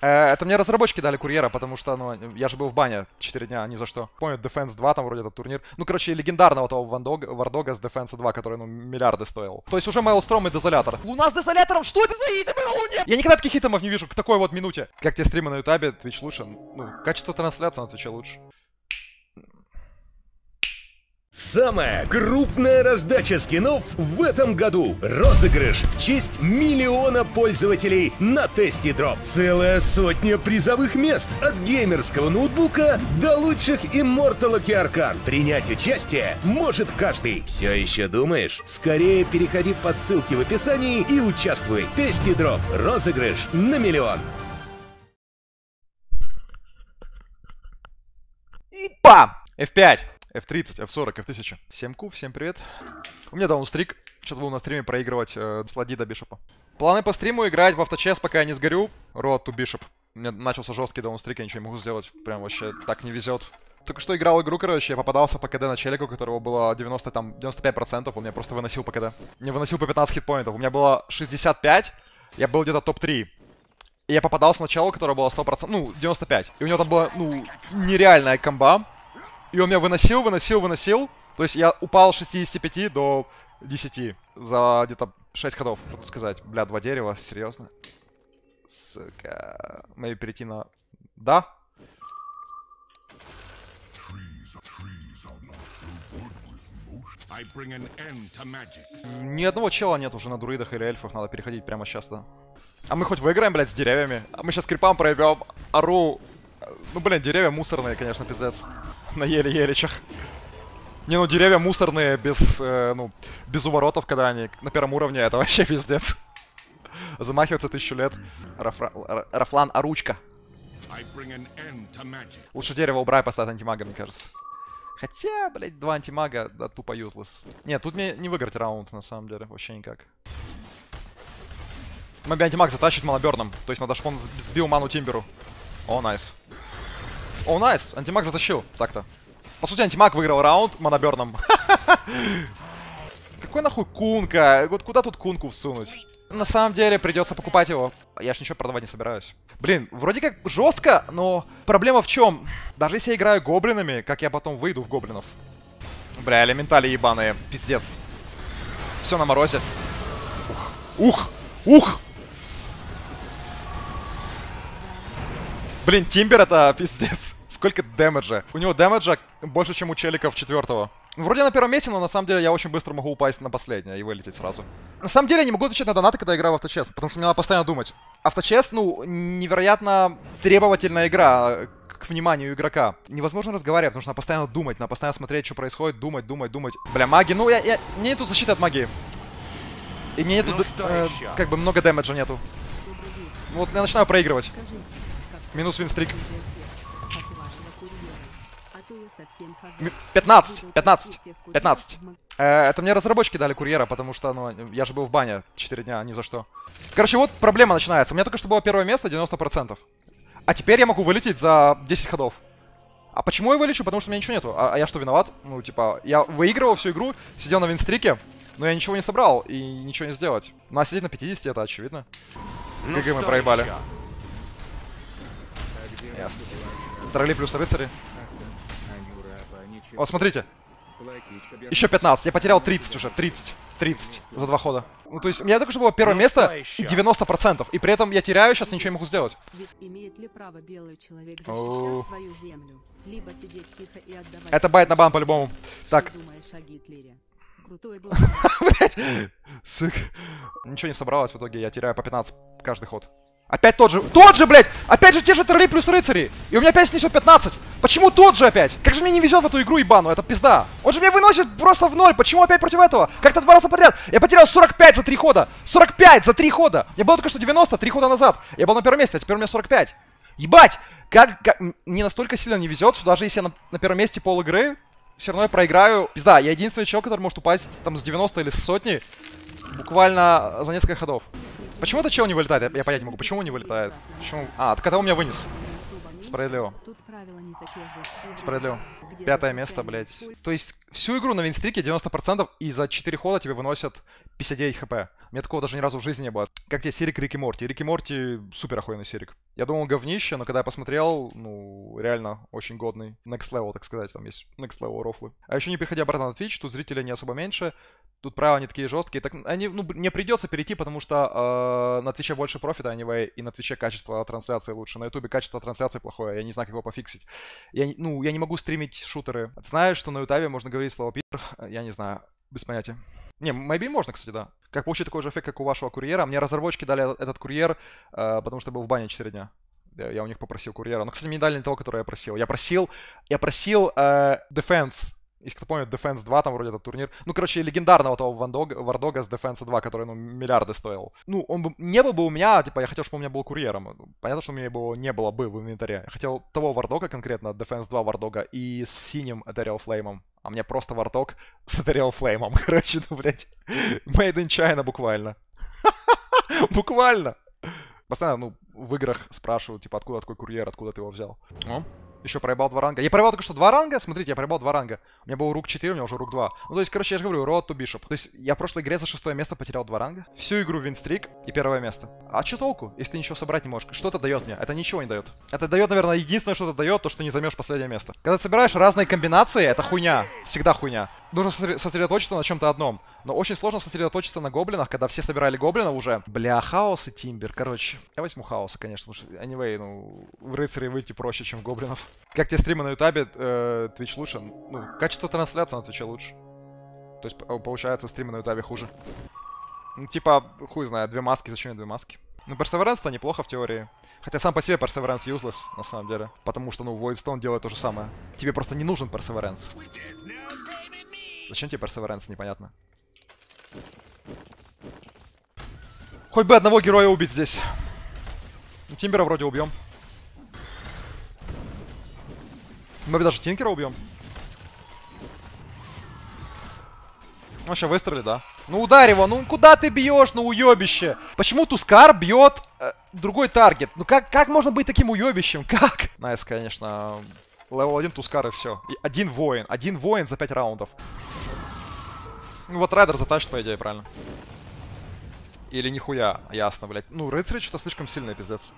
Э, это мне разработчики дали курьера, потому что, ну, я же был в бане 4 дня, ни за что. Помню, Defense 2, там вроде этот турнир. Ну, короче, легендарного того Вардога, Вардога с Defense 2, который, ну, миллиарды стоил. То есть уже Maelstrom и Дезолятор. Луна с Дезолятором, что это за хиты на Луне? Я никогда таких хитомов не вижу к такой вот минуте. Как тебе стримы на Ютабе, Twitch лучше? Ну, качество трансляции на Твиче лучше. Самая крупная раздача скинов в этом году. Розыгрыш в честь миллиона пользователей на тесте дроп. Целая сотня призовых мест от геймерского ноутбука до лучших имморталок и аркан. Принять участие может каждый. Все еще думаешь? Скорее переходи по ссылке в описании и участвуй. Тести дроп. Розыгрыш на миллион. Па! F5. F30, F40, F1000. Всем ку, всем привет. У меня даунстрик. Сейчас буду на стриме проигрывать э, с лади до бишопа. Планы по стриму играть в авточес, пока я не сгорю. Road to Bishop. У меня начался жесткий даунстрик, я ничего не могу сделать. Прям вообще так не везет. Только что играл игру, короче, я попадался по КД на челику, у которого было 90, там, 95%, он меня просто выносил по КД. Не выносил по 15 хитпоинтов. У меня было 65, я был где-то топ-3. И я попадался на челу, у которого было 100%, ну, 95. И у него там была, ну, нереальная комба. И он меня выносил, выносил, выносил. То есть я упал с 65 до 10 за где-то 6 ходов, так сказать. Бля, два дерева, серьезно? Сука. Мои перейти на... Да? Ни одного чела нет уже на друидах или эльфах, надо переходить прямо сейчас, да. А мы хоть выиграем, блядь, с деревьями? А мы сейчас крипам проебем, ору. Ну, блин, деревья мусорные, конечно, пиздец на еле-елечах. Не, ну деревья мусорные, без, э, ну, без уворотов, когда они на первом уровне, это вообще пиздец. Замахиваться тысячу лет. Рафра... Рафлан Аручка. Лучше дерево убрай, поставить антимага, мне кажется. Хотя, блядь, два антимага, да, тупо юзлес. Нет, тут мне не выиграть раунд, на самом деле, вообще никак. Моби антимаг затащит малоберном, то есть надо, чтобы он сбил ману Тимберу. О, найс. О, найс. Антимаг затащил. Так-то. По сути, антимаг выиграл раунд моноберном. Какой нахуй кунка? Вот куда тут кунку всунуть? На самом деле придется покупать его. Я ж ничего продавать не собираюсь. Блин, вроде как жестко, но проблема в чем? Даже если я играю гоблинами, как я потом выйду в гоблинов? Бля, элементали ебаные. Пиздец. Все на морозе. Ух! Ух! Ух! Блин, Тимбер это пиздец. Сколько дэмэджа? У него дэмэджа больше, чем у челиков четвертого. Вроде на первом месте, но на самом деле я очень быстро могу упасть на последнее и вылететь сразу. На самом деле я не могу отвечать на донаты, когда играю в авточес, потому что мне надо постоянно думать. Авточес, ну, невероятно требовательная игра к вниманию игрока. Невозможно разговаривать, надо постоянно думать, надо постоянно смотреть, что происходит, думать, думать, думать. Бля, маги, ну, я, я... мне нету защиты от магии. И мне нету, ну, э, как бы, много дэмэджа нету. Вот я начинаю проигрывать. Минус винстрик. 15, 15, 15. Э, это мне разработчики дали курьера, потому что, ну, я же был в бане 4 дня, ни за что. Короче, вот проблема начинается. У меня только что было первое место, 90%. А теперь я могу вылететь за 10 ходов. А почему я вылечу? Потому что у меня ничего нету. А, а я что, виноват? Ну, типа, я выигрывал всю игру, сидел на винстрике, но я ничего не собрал и ничего не сделать. Ну, а сидеть на 50 это очевидно. Ну ГГ мы проебали. Ясно. Тролли плюс рыцари. Вот, смотрите. Еще 15. Я потерял 30 уже. 30. 30 за два хода. Ну, то есть, у меня только что было первое ну, место и 90%. И при этом я теряю, сейчас ничего не могу сделать. Имеет ли право белый человек защищать свою землю? Либо сидеть тихо и отдавать... Это байт на бан по-любому. Так. Блять. Сука. Ничего не собралось в итоге, я теряю по 15 каждый ход. Опять тот же. Тот же, блядь! Опять же те же тролли плюс рыцари! И у меня опять снесет 15! Почему тот же опять? Как же мне не везет в эту игру ебану, это пизда! Он же меня выносит просто в ноль! Почему опять против этого? Как-то два раза подряд! Я потерял 45 за три хода! 45 за три хода! Я был только что 90, три хода назад! Я был на первом месте, а теперь у меня 45! Ебать! Как, как... Не настолько сильно не везет, что даже если я на, на первом месте пол игры, все равно я проиграю. Пизда, я единственный человек, который может упасть там с 90 или с сотни буквально за несколько ходов. Почему это чел не вылетает? Я, я понять не могу. Почему он не вылетает? Почему? А, так это он меня вынес. Справедливо. Справедливо. Пятое место, блядь. То есть всю игру на винстрике 90% и за 4 хода тебе выносят 59 хп. У меня такого даже ни разу в жизни не было. Как тебе серик Рики Морти? Рики Морти супер охуенный серик. Я думал говнище, но когда я посмотрел, ну, реально очень годный. Next level, так сказать, там есть next level рофлы. А еще не приходя обратно на Twitch, тут зрителей не особо меньше. Тут правила не такие жесткие. Так, они, ну, не придется перейти, потому что э, на Твиче больше профита, anyway, и на Твиче качество трансляции лучше. На Ютубе качество трансляции плохое, я не знаю, как его пофиксить. Я, ну, я не могу стримить шутеры. Знаешь, что на Ютубе можно говорить слово пи***, я не знаю, без понятия. Не, maybe можно, кстати, да. Как получить такой же эффект, как у вашего курьера. Мне разработчики дали этот курьер, э, потому что был в бане 4 дня. Я у них попросил курьера. Но, кстати, мне не дали не того, который я просил. Я просил, я просил э, Defense. Если кто помнит, Defense 2, там вроде этот турнир. Ну, короче, легендарного того Вардога, Вардога с Defense 2, который, ну, миллиарды стоил. Ну, он бы не был бы у меня, типа, я хотел, чтобы у меня был курьером. Понятно, что у меня его не было бы в инвентаре. Я хотел того Вардога конкретно, Defense 2 Вардога, и с синим Ethereal Flame. А мне просто Вардог с Ethereal Flame. Короче, ну, блядь, made in China буквально. Буквально. Постоянно, ну, в играх спрашивают, типа, откуда такой курьер, откуда ты его взял. О, еще проебал два ранга. Я проебал только что два ранга. Смотрите, я проебал два ранга. У меня был рук 4, у меня уже рук 2. Ну, то есть, короче, я же говорю, Road to Bishop. То есть, я в прошлой игре за шестое место потерял два ранга. Всю игру винстрик и первое место. А что толку, если ты ничего собрать не можешь? Что это дает мне? Это ничего не дает. Это дает, наверное, единственное, что это дает, то, что не займешь последнее место. Когда ты собираешь разные комбинации, это хуйня. Всегда хуйня. Нужно сосредо- сосредоточиться на чем-то одном. Но очень сложно сосредоточиться на гоблинах, когда все собирали гоблина уже. Бля, хаос и тимбер. Короче, я возьму хаоса, конечно, потому что, anyway, ну, в рыцарей выйти проще, чем гоблинов. Как тебе стримы на ютубе, э, Twitch лучше? Ну, качество трансляции на Твиче лучше. То есть, получается, стримы на ютубе хуже. Ну, типа, хуй знает, две маски, зачем мне две маски? Ну, Perseverance-то неплохо в теории. Хотя сам по себе Perseverance useless, на самом деле. Потому что, ну, Voidstone делает то же самое. Тебе просто не нужен Perseverance. Зачем тебе Perseverance, непонятно. Хоть бы одного героя убить здесь. Тимбера вроде убьем. Мы даже Тинкера убьем. Ну, сейчас выстрели, да. Ну, ударь его, ну куда ты бьешь, ну уебище? Почему Тускар бьет э, другой target? Ну как, как можно быть таким уебищем? Как? Nice, конечно. Level 1 Тускар и все. один воин. Один воин за 5 раундов. Ну вот Райдер затащит, по идее, правильно. Или нихуя, ясно, блядь. Ну, рыцарь что-то слишком сильный, пиздец.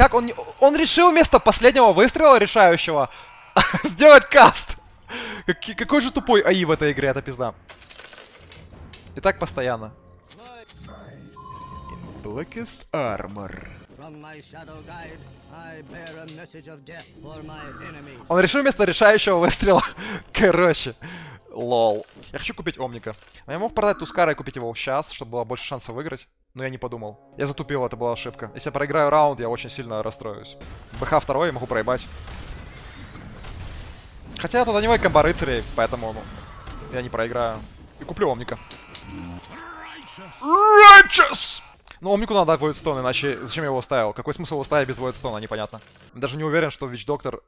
Как он... Он решил вместо последнего выстрела решающего сделать каст. Какой же тупой АИ в этой игре, это пизда. И так постоянно. In blackest armor. Он решил вместо решающего выстрела. Короче. Лол. Я хочу купить Омника. Но я мог продать Тускара и купить его сейчас, чтобы было больше шансов выиграть. Но я не подумал. Я затупил, это была ошибка. Если я проиграю раунд, я очень сильно расстроюсь. БХ второй, я могу проебать. Хотя тут анивей комба рыцарей, поэтому, ну, я не проиграю. И куплю Омника. Righteous! Ну, Омнику надо Voidstone, иначе зачем я его ставил? Какой смысл его ставить без Voidstone, непонятно. Даже не уверен, что Вич Доктор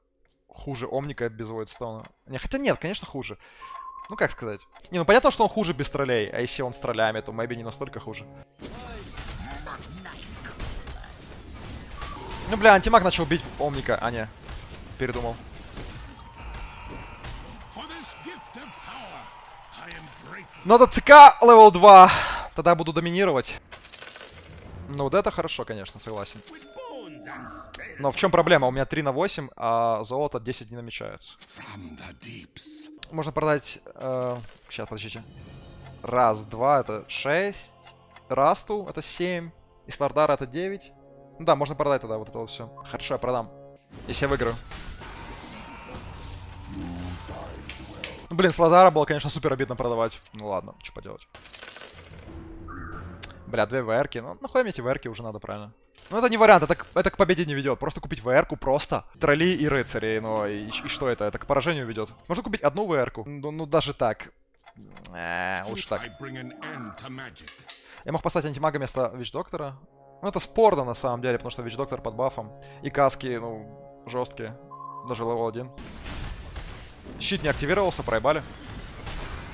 хуже Омника без Voidstone. Не, хотя нет, конечно, хуже. Ну, как сказать. Не, ну понятно, что он хуже без троллей, а если он с троллями, то maybe не настолько хуже. Ну, бля, антимаг начал бить Омника, а не. Передумал. Надо ЦК level 2. Тогда буду доминировать. Ну, вот это хорошо, конечно, согласен. Но в чем проблема? У меня 3 на 8, а золото 10 не намечается. Можно продать... э, сейчас, подождите. Раз, два, это 6. Расту, это 7. И Слардара это 9. Ну да, можно продать тогда вот это вот все. Хорошо, я продам. Если я выиграю. Ну, блин, Сладара было, конечно, супер обидно продавать. Ну ладно, что поделать. Бля, две ВРки. Ну, нахуй мне эти ВРки уже надо, правильно? Ну, это не вариант, это, к- это к победе не ведет. Просто купить ВРку просто. Тролли и рыцари, ну, и, и что это? Это к поражению ведет. Можно купить одну ВРку. Ну, ну, даже так. Э, лучше так. Я мог поставить антимага вместо Вич Доктора. Ну, это спорно на самом деле, потому что Вич Доктор под бафом. И каски, ну, жесткие. Даже level 1. Щит не активировался, проебали.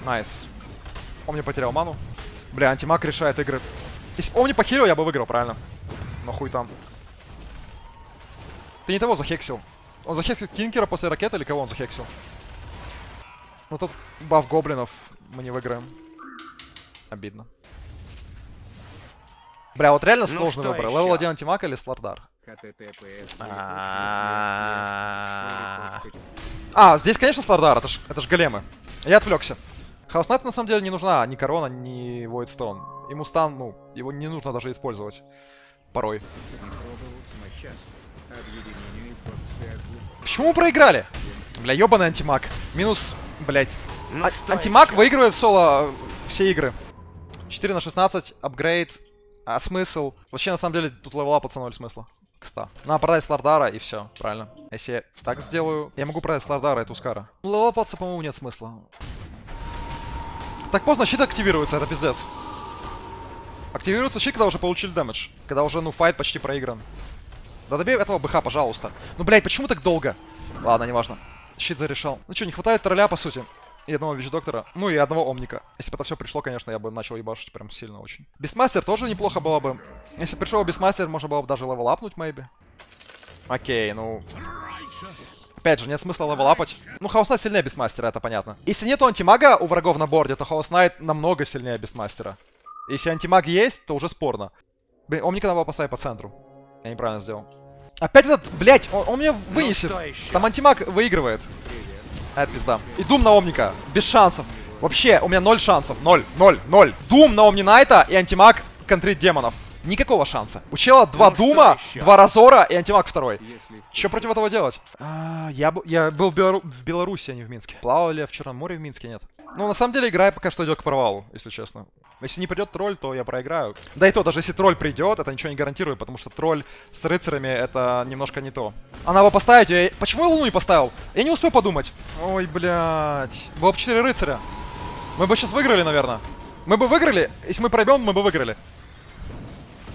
Nice. Он мне потерял ману. Бля, антимаг решает игры. Если бы он не похилил, я бы выиграл, правильно. Но хуй там. Ты не того захексил. Он захексил Тинкера после ракеты или кого он захексил? Ну тут баф гоблинов мы не выиграем. Обидно. Бля, вот реально Ну сложный выбор. еще? Левел 1 антимаг или Слардар? А. Здесь, конечно, Слардар, это ж, это ж големы. Я отвлекся. Хаоснайт на самом деле не нужна ни корона, ни Voidstone. Ему стан, ну, его не нужно даже использовать. Порой. Почему мы проиграли? Бля, ебаный антимаг. Минус, блять. Ну А- антимаг еще? выигрывает в соло э, все игры. 4 на 16, апгрейд. А смысл? Вообще, на самом деле, тут левелапаться ноль смысла. К 100. Надо продать Слардара и все, правильно. Если я так сделаю, я могу продать Слардара и Тускара. Левелапаться, по-моему, нет смысла. Так поздно щит активируется, это пиздец. Активируется щит, когда уже получили дэмэдж. Когда уже, ну, файт почти проигран. Да добей этого БХ, пожалуйста. Ну, блядь, почему так долго? Ладно, неважно. Щит зарешал. Ну что, не хватает тролля, по сути. И одного вич-доктора. Ну и одного омника. Если бы это все пришло, конечно, я бы начал ебашить прям сильно очень. Бисмастер тоже неплохо было бы. Если бы пришел Бисмастер, можно было бы даже level апнуть, maybe. Окей, ну... Опять же, нет смысла левелапать. Ну, Хаус Найт сильнее Бисмастера, это понятно. Если нету антимага у врагов на борде, то Хаус Найт намного сильнее Бисмастера. Если антимаг есть, то уже спорно. Блин, Омника надо было поставить по центру. Я неправильно сделал. Опять этот, блять, он, он меня вынесет. Ну? Там антимаг выигрывает. А, это пизда. И Дум на Омника. Без шансов. Вообще, у меня ноль шансов. Ноль, ноль, ноль. Дум на Омни Найта и антимаг контрит демонов. Никакого шанса. У чела два Ну Дума, два Разора и антимаг второй. Что против этого делать? А, я, я был в, Белору- в Беларуси, а не в Минске. Плавал ли я в Черном море в Минске? Нет. Ну, на самом деле, игра пока что идет к провалу, если честно. Если не придет тролль, то я проиграю. Да и то, даже если тролль придет, это ничего не гарантирует, потому что тролль с рыцарями это немножко не то. А надо поставить. Я... Почему я луну не поставил? Я не успел подумать. Ой, блядь. Было бы 4 рыцаря. Мы бы сейчас выиграли, наверное. Мы бы выиграли. Если мы пройдем, мы бы выиграли.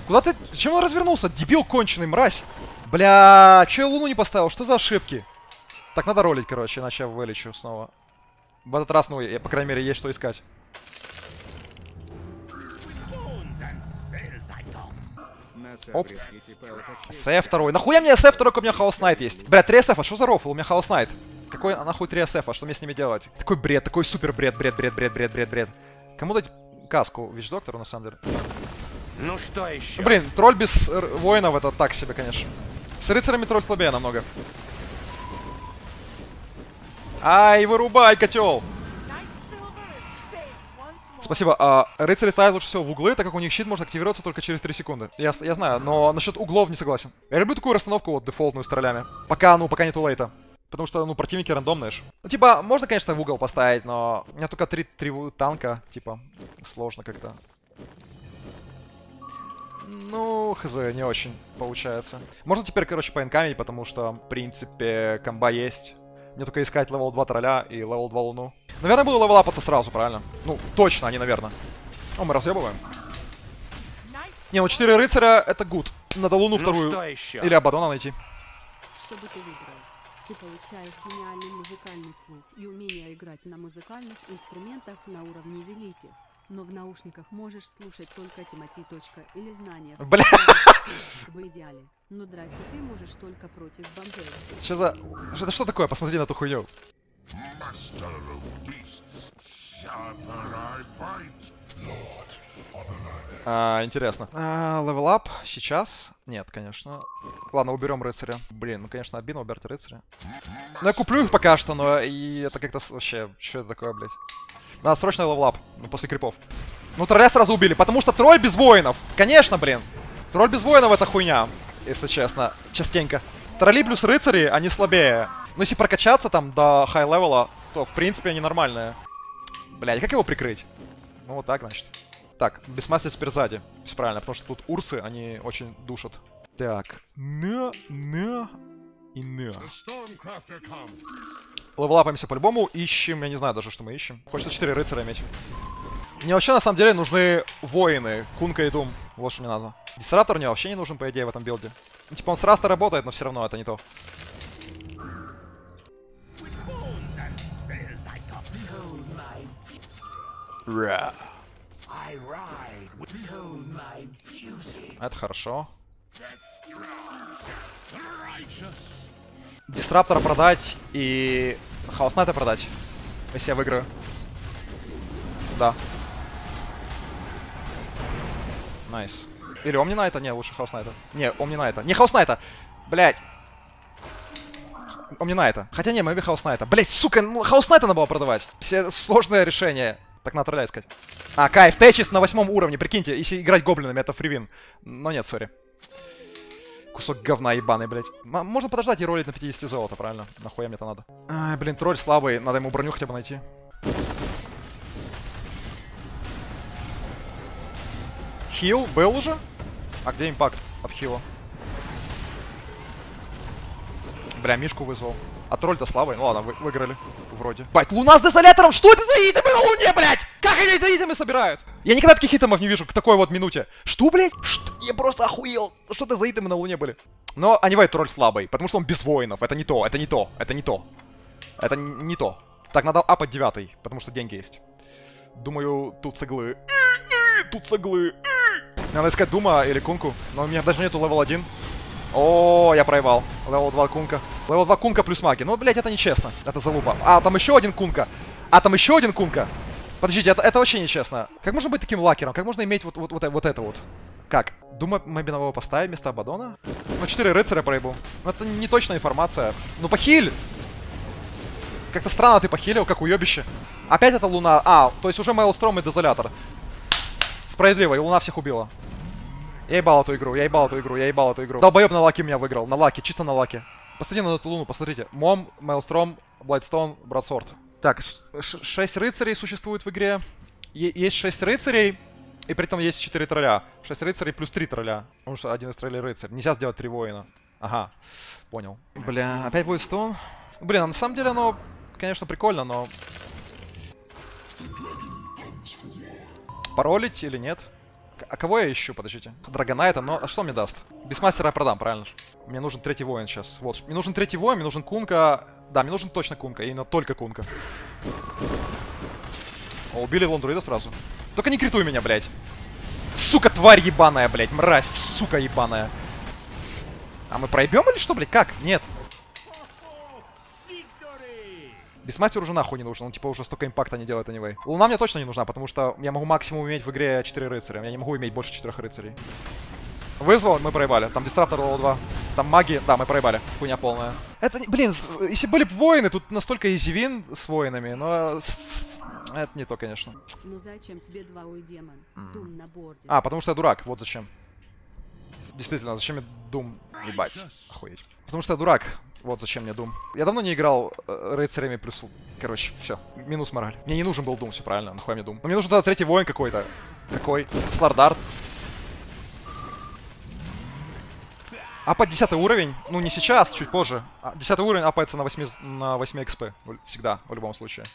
Куда ты... Зачем он развернулся? Дебил конченый, мразь. Бля, че я луну не поставил? Что за ошибки? Так, надо ролить, короче, иначе я вылечу снова. В этот раз, ну, я- по крайней мере, есть что искать. Оп. SF второй. Нахуя мне SF второй, у меня Хаос Найт есть? Бля, 3 SF, а что за рофл? У меня Хаос Найт. Какой а нахуй 3 SF, а что мне с ними делать? Такой бред, такой супер бред, бред, бред, бред, бред, бред, бред. Кому дать каску? Вич доктору, на самом деле. Ну что еще? Ну, блин, тролль без воинов это так себе, конечно. С рыцарями тролль слабее намного. Ай, вырубай, котел! Спасибо. А, рыцари ставят лучше всего в углы, так как у них щит может активироваться только через 3 секунды. Я, я знаю, но насчет углов не согласен. Я люблю такую расстановку вот дефолтную с троллями. Пока, ну, пока нету лейта. Потому что, ну, противники рандомные ж. Ну, типа, можно, конечно, в угол поставить, но у меня только три, три танка, типа, сложно как-то. Ну, хз, не очень получается. Можно теперь, короче, поинкамить, потому что, в принципе, комба есть. Мне только искать level 2 тролля и level 2 луну. Наверное, буду левелапаться сразу, правильно? Ну, точно, а не наверное. О, мы разъебываем. Не, ну 4 рыцаря это good. Надо луну Ну вторую. что еще? Или Абадона найти. Чтобы ты выиграл, ты получаешь гениальный музыкальный слух и умение играть на музыкальных инструментах на уровне великих. Но в наушниках можешь слушать только Тимати. Точка или знания. Бля. В идеале. Но драться ты можешь только против бомжей. Что за... Это что такое? Посмотри на эту хуйню. А, интересно. А, level up сейчас? Нет, конечно. Ладно, уберем рыцаря. Блин, ну конечно, обидно убирать рыцаря. Ну я куплю их пока что, но и это как-то вообще... Что это такое, блядь? Надо срочно level up. Ну, после крипов. Ну, тролля сразу убили, потому что тролль без воинов. Конечно, блин. Тролль без воинов это хуйня, если честно. Частенько. Тролли плюс рыцари, они слабее. Но если прокачаться там до high level а, то в принципе они нормальные. Блядь, как его прикрыть? Ну вот так, значит. Так, Beastmaster теперь сзади. Все правильно, потому что тут урсы, они очень душат. Так, на, на и на. Левелапаемся по-любому, ищем, я не знаю даже, что мы ищем. Хочется 4 рыцаря иметь. Мне вообще на самом деле нужны воины, Кунка и Дум. Вот что мне надо. Disruptor мне вообще не нужен, по идее, в этом билде. Ну, типа он с Rhasta работает, но все равно это не то. Это хорошо. Disruptor а продать и Chaos Knight а продать. Если я выиграю. Да. Nice. Или Omniknight а? Не, лучше Chaos Knight а. Не, Omniknight а. Не Chaos Knight а! Блять. Omniknight а. Хотя не, мы Chaos Knight а. Блять, сука, ну, Chaos Knight а надо было продавать. Все сложное решение. Так надо тролля искать. А, кайф, Techies на восьмом уровне. Прикиньте, если играть гоблинами, это free win. Но нет, сори. Кусок говна ебаный, блядь. М- можно подождать и ролить на 50 золота, правильно? Нахуя мне это надо? Ай, блин, тролль слабый. Надо ему броню хотя бы найти. Хил был уже? А где импакт от хила? Бля, Мишку вызвал. А тролль-то слабый. Ну ладно, вы, выиграли. Вроде. Бать, луна с дезолятором! Что это за итемы на луне, блядь? Как они эти итемы собирают? Я никогда таких итемов не вижу к такой вот минуте. Что, блядь? Что? Я просто охуел. Что это за итемы на луне были? Но anyway тролль слабый, потому что он без воинов. Это не то, это не то, это не то. Это не то. Так, надо апать девятый, потому что деньги есть. Думаю, тут easily. Тут easily. Надо искать Дума или Кунку. Но у меня даже нету level 1. О, я проебал. Level 2 Кунка. Level 2 Кунка плюс маги. Ну, блядь, это нечестно. Это залупа. А, там еще один Кунка. А, там еще один Кунка. Подождите, это, это вообще нечестно. Как можно быть таким лакером? Как можно иметь вот, вот, вот, вот это вот? Как? Дума Мобинового поставить вместо Абадона? Ну, 4 рыцаря проебу. Ну, это не точная информация. Ну, похиль! Как-то странно ты похилил, как уебище. Опять это Луна. А, то есть уже Мейлстром и Дезолятор. Справедливо, и Луна всех убила. Я ебал эту игру, я ебал эту игру, я ебал эту игру. Долбоеб на лаке меня выиграл, на лаке, чисто на лаке. Посмотри на эту луну, посмотрите. Мом, Мейлстром, Блайдстоун, Братсорд. Так, 6 рыцарей существует в игре. Е- есть 6 рыцарей, и при этом есть 4 тролля. 6 рыцарей плюс 3 тролля. Потому что один из троллей рыцарь. Нельзя сделать 3 воина. Ага, понял. Бля, опять будет стон? Блин, а на самом деле оно, конечно, прикольно, но... Паролить или нет? А кого я ищу, подождите? Драгонайта, но а что мне даст? Без мастера я продам, правильно же? Мне нужен третий воин сейчас. Вот, мне нужен третий воин, мне нужен кунка. Да, мне нужен точно кунка, именно только кунка. О, убили Lone Druid а сразу. Только не критуй меня, блядь. Сука, тварь ебаная, блядь, мразь, сука ебаная. А мы проебем или что, блядь? Как? Нет. Beastmaster уже нахуй не нужен, он типа уже столько импакта не делает anyway. Луна мне точно не нужна, потому что я могу максимум иметь в игре 4 рыцаря. Я не могу иметь больше 4 рыцарей. Вызвал, мы проебали. Там Disruptor level 2. Там маги, да, мы проебали. Хуйня полная. Это, блин, с- если были бы воины, тут настолько easy win с воинами, но... Это не то, конечно. Ну зачем тебе два ой демон? Дум на борде. А, потому что я дурак, вот зачем. Действительно, зачем мне Дум ебать? Охуеть. Потому что я дурак, вот зачем мне Дум. Я давно не играл э, рыцарями плюс... Короче, все, минус мораль. Мне не нужен был Дум, все правильно, нахуй мне Дум. Мне нужен тогда третий воин какой-то. Какой? Слардарт. Апать 10 уровень, ну не сейчас, чуть позже. А 10 уровень апается на 8, на 8 XP. Всегда, в любом случае.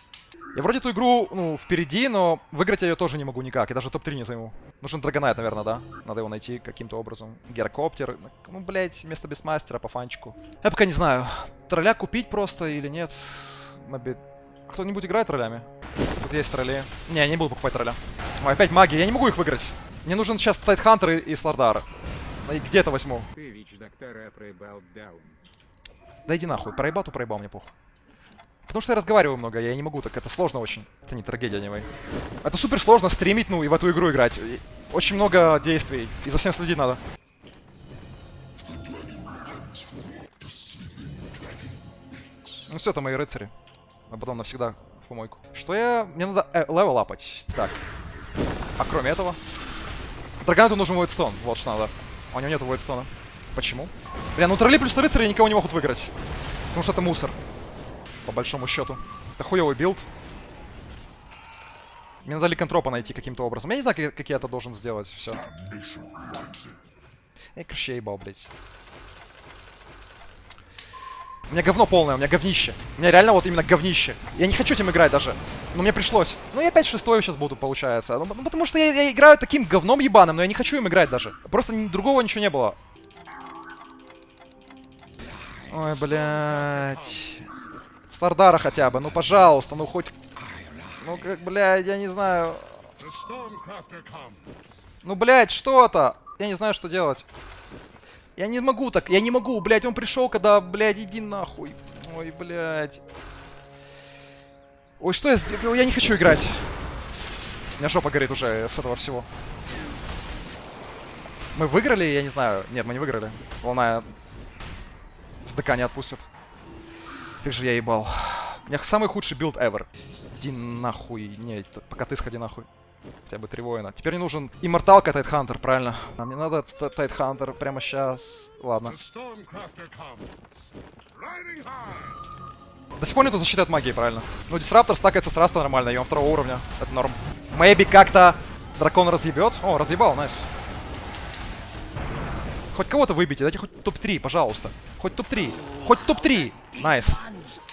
Я вроде эту игру, ну, впереди, но выиграть я ее тоже не могу никак. Я даже топ-3 не займу. Нужен Драгонайт, наверное, да? Надо его найти каким-то образом. Герокоптер. Ну, блять, вместо Бесмастера по фанчику. Я пока не знаю, тролля купить просто или нет. Кто-нибудь играет троллями? Тут есть тролли. Не, я не буду покупать тролля. Ой, опять маги, я не могу их выиграть. Мне нужен сейчас Тайтхантер и, и Слардар. И где-то возьму. Ты ВИЧ-доктора проебал даун. Да иди нахуй, проебал, то проебал, мне похуй. Потому что я разговариваю много, я не могу так, это сложно очень. Это не трагедия, не Это супер сложно стримить, ну, и в эту игру играть. И Очень много действий, и за всем следить надо. Ну все, это мои рыцари. А потом навсегда в помойку. Что я... Мне надо э, level апать. Так. А кроме этого? Dragon Knight у нужен Void Stone. Вот что надо. А у него нету Void Stone а. Почему? Бля, ну тролли плюс рыцари никого не могут выиграть. Потому что это мусор. По большому счету. Это хуёвый билд. Мне надо ликантропа найти каким-то образом. Я не знаю, как, как я это должен сделать. Все. Я ебал, блядь. У меня говно полное, у меня говнище. У меня реально вот именно говнище. Я не хочу этим играть даже. Но мне пришлось. Ну я опять шестой сейчас буду, получается. Ну, ну, потому что я, я играю таким говном ебаным, но я не хочу им играть даже. Просто ни- другого ничего не было. Ой, блядь. Слардара хотя бы, ну пожалуйста, ну хоть... Ну как, блядь, я не знаю. Ну, блядь, что-то! Я не знаю, что делать. Я не могу так, я не могу, блядь, он пришел, когда, блядь, иди нахуй. Ой, блядь. Ой, что я сделал? Я не хочу играть. У меня жопа горит уже с этого всего. Мы выиграли, я не знаю. Нет, мы не выиграли. Волна с ДК не отпустит. Как же я ебал. У меня самый худший билд ever. Иди нахуй. Не, т- пока ты сходи нахуй. Хотя бы три воина. Теперь мне нужен имморталка Tidehunter, правильно? А мне надо Tidehunter прямо сейчас. Ладно. До сих пор нету защиты от магии, правильно? Ну, Disruptor стакается с Rhasta нормально, и он второго уровня. Это норм. Maybe как-то дракон разъебет. О, разъебал, nice. Хоть кого-то выбейте, дайте хоть топ-3, пожалуйста. Хоть топ-3. Хоть топ-3. Nice.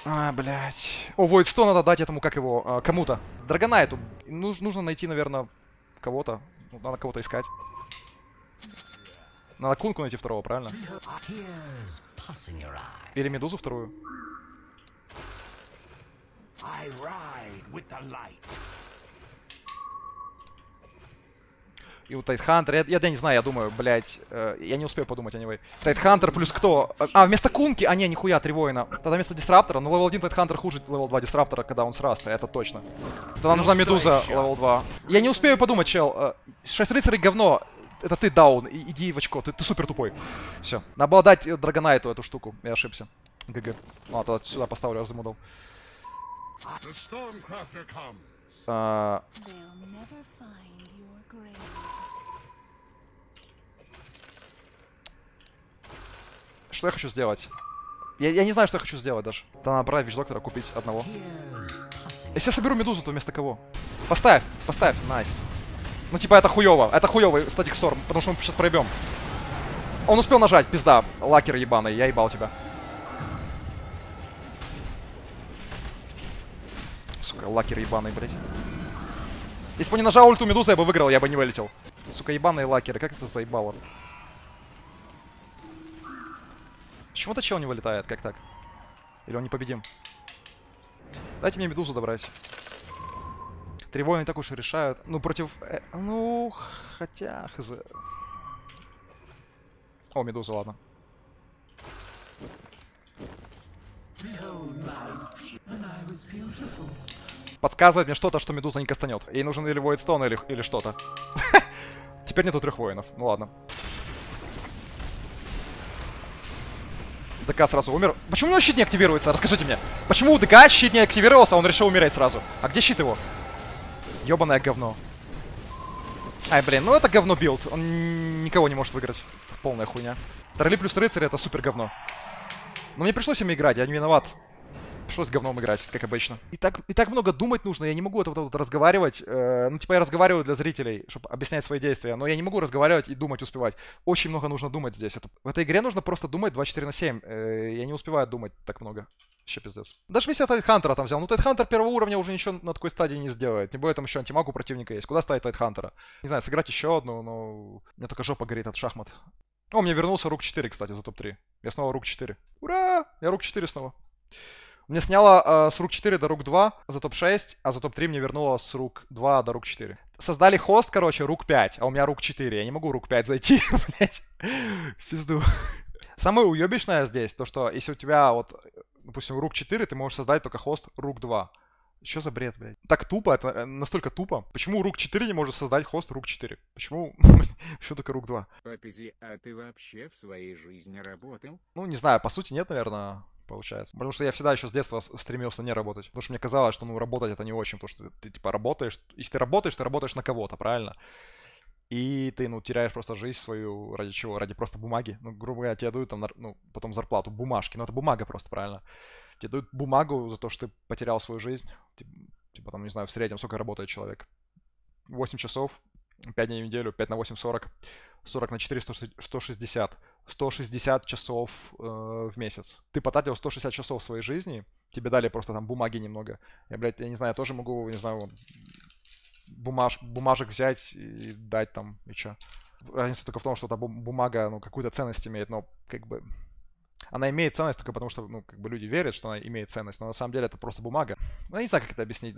А, блядь. О, Void 100 надо дать этому, как его, а, кому-то. Dragon Knight у. Нуж- нужно найти, наверное, кого-то. Ну, надо кого-то искать. Надо кунку найти второго, правильно? Или медузу вторую. И у Tidehunter, я, я, я не знаю, я думаю, блядь, э, я не успею подумать, anyway. Tidehunter плюс кто? А, вместо Кунки? А, не, нихуя, три воина. Тогда вместо Disruptor а, ну level 1 Tidehunter хуже level 2 Disruptor а, когда он с Rhasta, это точно. Тогда нужна Медуза level 2. Я не успею подумать, чел. Э, Шесть рыцарей говно. Это ты даун, и- иди в очко, ты, ты супер тупой. Все. Надо было дать э, Dragon Knight у эту штуку, я ошибся. GG. Ладно, тогда сюда поставлю, я замудал. The Stormcrafter comes. А, Что я хочу сделать? Я, я не знаю, что я хочу сделать даже. Да надо брать вич-доктора, купить одного. Если я соберу медузу, то вместо кого? Поставь, поставь, найс. Ну типа это хуёво, это хуёвый статик сторм, потому что мы сейчас проебем. Он успел нажать, пизда, лакер ебаный, я ебал тебя. Сука, лакер ебаный, блядь. Если бы не нажал ульту медузы, я бы выиграл, я бы не вылетел. Сука, ебаные лакеры, как это заебало? Почему-то чел не вылетает, как так? Или он непобедим? Дайте мне медузу добрать. Три не так уж и решают. Ну, против... э, ну, хотя... Хз. О, медуза, ладно. Подсказывает мне что-то, что медуза не кастанет. Ей нужен или Void Stone, или, или что-то. Теперь нету трех воинов. Ну ладно. ДК сразу умер. Почему у него щит не активируется? Расскажите мне. Почему у ДК щит не активировался, а он решил умереть сразу? А где щит его? Ёбаное говно. Ай, блин, ну это говно билд. Он никого не может выиграть. Это полная хуйня. Тролли плюс рыцарь это супер говно. Но мне пришлось им играть, я не виноват. Пришлось говном играть, как обычно. И так, и так много думать нужно, я не могу это вот, вот разговаривать. э, ну, типа, я разговариваю для зрителей, чтобы объяснять свои действия, но я не могу разговаривать и думать успевать. Очень много нужно думать здесь. Это, в этой игре нужно просто думать 24 на 7. Э, я не успеваю думать так много. Еще пиздец. Даже если я Тайтхантера там взял. Ну, Тайтхантер первого уровня уже ничего на такой стадии не сделает. Тем более там еще антимаг у противника есть. Куда ставить Тайтхантера? Не знаю, сыграть еще одну, но... У меня только жопа горит от шахмат. О, мне вернулся рук 4, кстати, за топ-3. Я снова рук 4. Ура! Я рук 4 снова. Мне сняло э, с рук 4 до рук 2 за топ-6, а за топ-3 мне вернуло с рук 2 до рук 4. Создали хост, короче, рук 5, а у меня рук 4. Я не могу рук 5 зайти, блять. В Пизду. Самое уебищное здесь, то что если у тебя вот, допустим, рук 4, ты можешь создать только хост рук 2. Что за бред, блядь? Так тупо, это э, настолько тупо. Почему рук 4 не может создать хост рук 4? Почему? Почему только рук 2? Папизи, а ты вообще в своей жизни работал? Ну, не знаю, по сути нет, наверное, получается. Потому что я всегда еще с детства стремился не работать. Потому что мне казалось, что, ну, работать это не очень, потому что ты, ты, типа, работаешь. Если ты работаешь, ты работаешь на кого-то, правильно? И ты, ну, теряешь просто жизнь свою ради чего? Ради просто бумаги. Ну, грубо говоря, тебе дают там, ну, потом зарплату, бумажки. Ну, это бумага просто, правильно? Тебе дают бумагу за то, что ты потерял свою жизнь. Тип- Типа, там, не знаю, в среднем сколько работает человек. 8 часов, 5 дней в неделю, 5 на 8, 40. 40 на 4, 160. 160 часов э, в месяц. Ты потратил 160 часов своей жизни, тебе дали просто там бумаги немного. Я, блядь, я не знаю, я тоже могу, не знаю, бумаж, бумажек взять и дать там, и чё. Разница только в том, что эта бум- бумага, ну, какую-то ценность имеет, но как бы... Она имеет ценность только потому, что, ну, как бы люди верят, что она имеет ценность, но на самом деле это просто бумага. Ну, я не знаю, как это объяснить.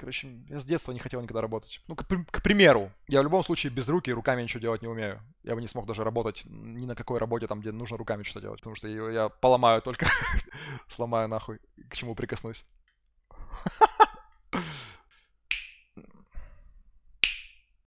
Короче, я с детства не хотел никогда работать. Ну, к, к примеру, я в любом случае без руки руками ничего делать не умею. Я бы не смог даже работать ни на какой работе, там, где нужно руками что-то делать. Потому что я, я поломаю только, сломаю нахуй, к чему прикоснусь.